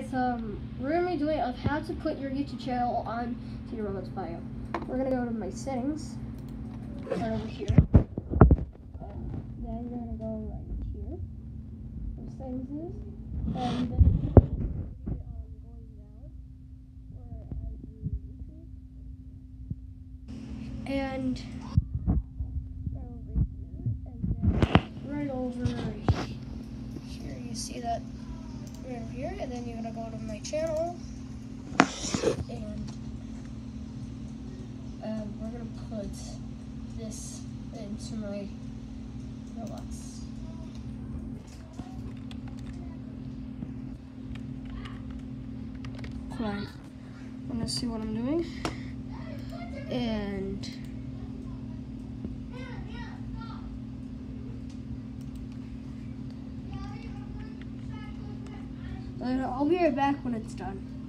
guys, um, we're gonna be doing of how to put your YouTube channel on to your Roblox bio. We're gonna go to my settings, right over here. And then you're gonna go right here, where settings is, and then And right over here, you see that here, and then you're gonna go to my channel, and um, we're gonna put this into my Roblox. Fine. I'm gonna see what I'm doing. And I'll be right back when it's done.